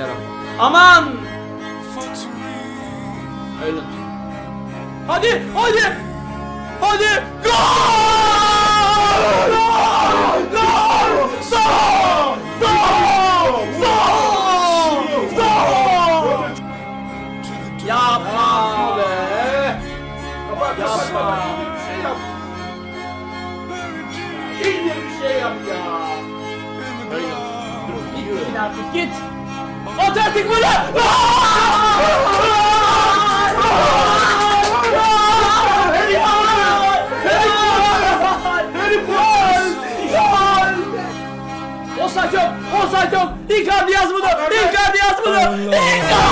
Devam. Aman! Öyle. Hadi, hadi! Hadi! Gol! Gol! Gol! Son! Son! Son! Son! Yapma be! Yapma. şey yap. İndir bir şey yap ya. Git artık git! At artık bunu! Offside yok! Offside yok! Icardi yaz bunu! Icardi yaz bunu! Icardi!